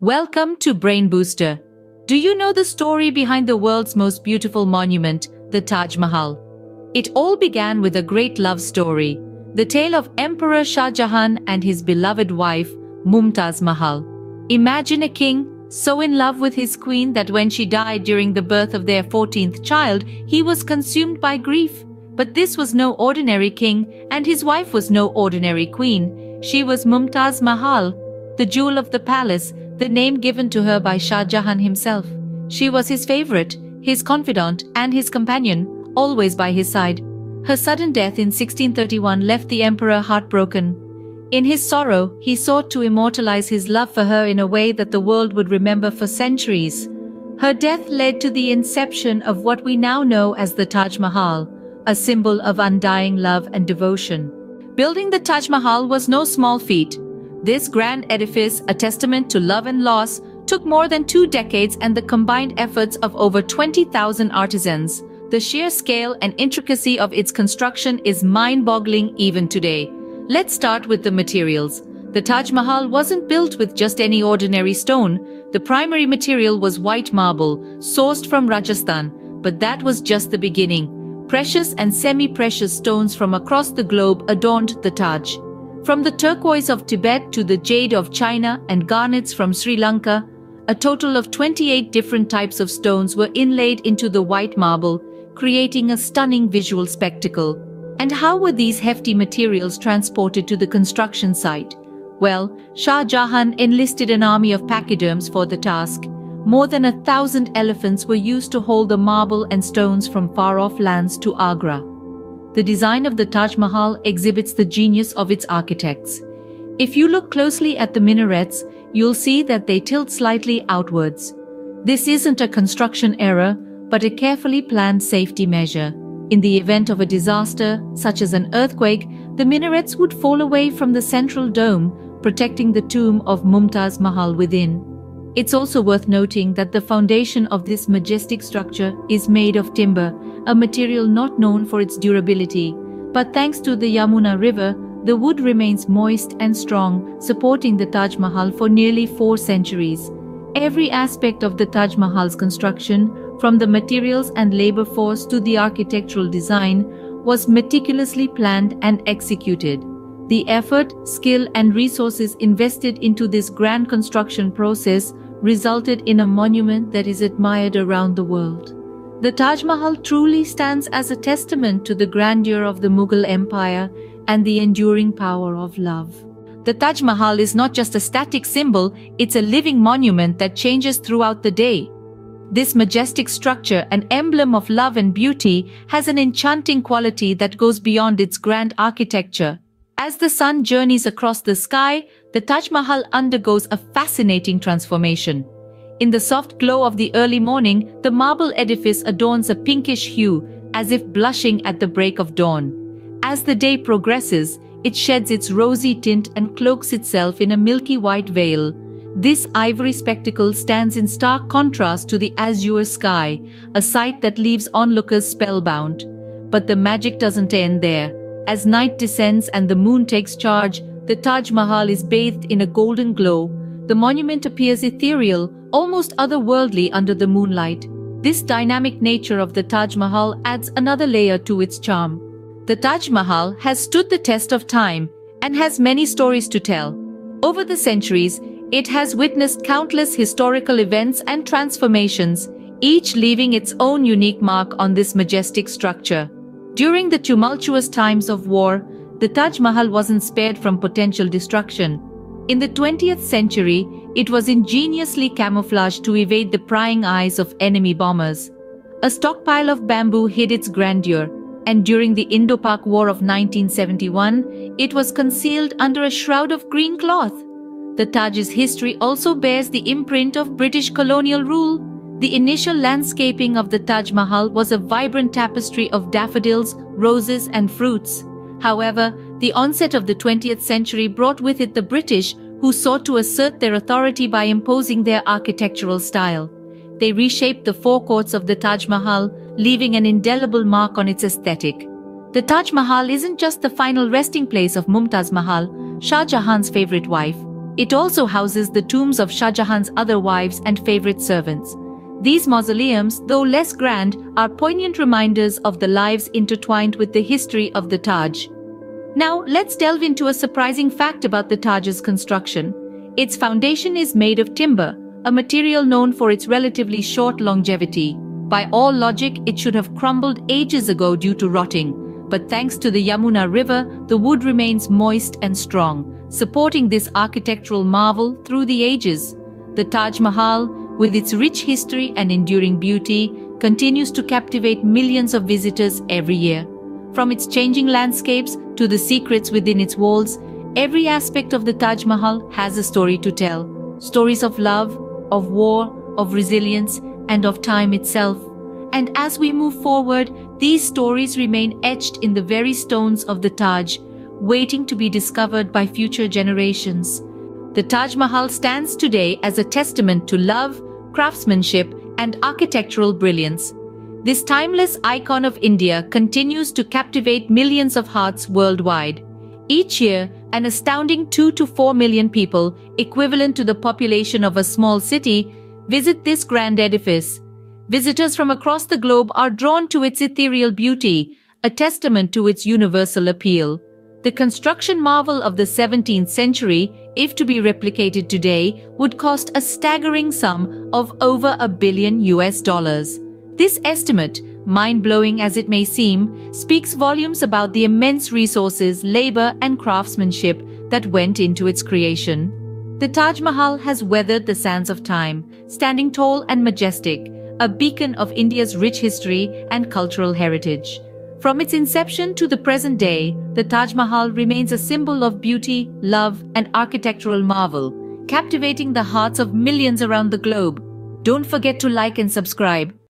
Welcome to Brain Booster. Do you know the story behind the world's most beautiful monument, the Taj Mahal? It all began with a great love story, the tale of Emperor Shah Jahan and his beloved wife, Mumtaz Mahal. Imagine a king so in love with his queen that when she died during the birth of their 14th child, he was consumed by grief. But this was no ordinary king, and his wife was no ordinary queen. She was Mumtaz Mahal, the jewel of the palace, the name given to her by Shah Jahan himself. She was his favorite, his confidant, and his companion, always by his side. Her sudden death in 1631 left the emperor heartbroken. In his sorrow, he sought to immortalize his love for her in a way that the world would remember for centuries. Her death led to the inception of what we now know as the Taj Mahal, a symbol of undying love and devotion. Building the Taj Mahal was no small feat. This grand edifice, a testament to love and loss, took more than two decades and the combined efforts of over 20,000 artisans. The sheer scale and intricacy of its construction is mind-boggling even today. Let's start with the materials. The Taj Mahal wasn't built with just any ordinary stone. The primary material was white marble, sourced from Rajasthan, but that was just the beginning. Precious and semi-precious stones from across the globe adorned the Taj. From the turquoise of Tibet to the jade of China and garnets from Sri Lanka, a total of 28 different types of stones were inlaid into the white marble, creating a stunning visual spectacle. And how were these hefty materials transported to the construction site? Well, Shah Jahan enlisted an army of pachyderms for the task. More than a thousand elephants were used to haul the marble and stones from far-off lands to Agra the design of the Taj Mahal exhibits the genius of its architects. If you look closely at the minarets, you'll see that they tilt slightly outwards. This isn't a construction error, but a carefully planned safety measure. In the event of a disaster, such as an earthquake, the minarets would fall away from the central dome, protecting the tomb of Mumtaz Mahal within. It's also worth noting that the foundation of this majestic structure is made of timber, a material not known for its durability. But thanks to the Yamuna River, the wood remains moist and strong, supporting the Taj Mahal for nearly four centuries. Every aspect of the Taj Mahal's construction, from the materials and labor force to the architectural design, was meticulously planned and executed. The effort, skill and resources invested into this grand construction process resulted in a monument that is admired around the world. The Taj Mahal truly stands as a testament to the grandeur of the Mughal Empire and the enduring power of love. The Taj Mahal is not just a static symbol, it's a living monument that changes throughout the day. This majestic structure, an emblem of love and beauty, has an enchanting quality that goes beyond its grand architecture. As the sun journeys across the sky, the Taj Mahal undergoes a fascinating transformation. In the soft glow of the early morning, the marble edifice adorns a pinkish hue, as if blushing at the break of dawn. As the day progresses, it sheds its rosy tint and cloaks itself in a milky white veil. This ivory spectacle stands in stark contrast to the azure sky, a sight that leaves onlookers spellbound. But the magic doesn't end there. As night descends and the moon takes charge, the Taj Mahal is bathed in a golden glow. The monument appears ethereal, almost otherworldly under the moonlight. This dynamic nature of the Taj Mahal adds another layer to its charm. The Taj Mahal has stood the test of time and has many stories to tell. Over the centuries, it has witnessed countless historical events and transformations, each leaving its own unique mark on this majestic structure. During the tumultuous times of war, the Taj Mahal wasn't spared from potential destruction. In the 20th century, it was ingeniously camouflaged to evade the prying eyes of enemy bombers. A stockpile of bamboo hid its grandeur, and during the Indo-Pak War of 1971, it was concealed under a shroud of green cloth. The Taj's history also bears the imprint of British colonial rule, the initial landscaping of the Taj Mahal was a vibrant tapestry of daffodils, roses and fruits. However, the onset of the 20th century brought with it the British, who sought to assert their authority by imposing their architectural style. They reshaped the forecourts of the Taj Mahal, leaving an indelible mark on its aesthetic. The Taj Mahal isn't just the final resting place of Mumtaz Mahal, Shah Jahan's favorite wife. It also houses the tombs of Shah Jahan's other wives and favorite servants. These mausoleums, though less grand, are poignant reminders of the lives intertwined with the history of the Taj. Now, let's delve into a surprising fact about the Taj's construction. Its foundation is made of timber, a material known for its relatively short longevity. By all logic, it should have crumbled ages ago due to rotting, but thanks to the Yamuna River, the wood remains moist and strong, supporting this architectural marvel through the ages. The Taj Mahal, with its rich history and enduring beauty, continues to captivate millions of visitors every year. From its changing landscapes to the secrets within its walls, every aspect of the Taj Mahal has a story to tell. Stories of love, of war, of resilience, and of time itself. And as we move forward, these stories remain etched in the very stones of the Taj, waiting to be discovered by future generations. The Taj Mahal stands today as a testament to love, craftsmanship, and architectural brilliance. This timeless icon of India continues to captivate millions of hearts worldwide. Each year, an astounding 2 to 4 million people, equivalent to the population of a small city, visit this grand edifice. Visitors from across the globe are drawn to its ethereal beauty, a testament to its universal appeal. The construction marvel of the 17th century, if to be replicated today, would cost a staggering sum of over a billion US dollars. This estimate, mind-blowing as it may seem, speaks volumes about the immense resources, labor and craftsmanship that went into its creation. The Taj Mahal has weathered the sands of time, standing tall and majestic, a beacon of India's rich history and cultural heritage. From its inception to the present day, the Taj Mahal remains a symbol of beauty, love, and architectural marvel, captivating the hearts of millions around the globe. Don't forget to like and subscribe.